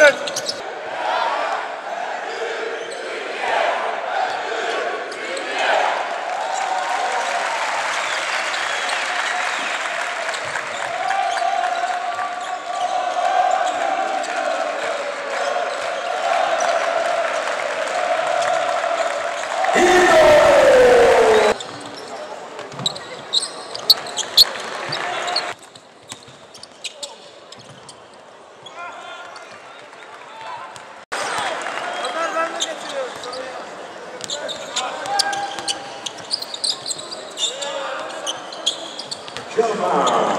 it. Silva.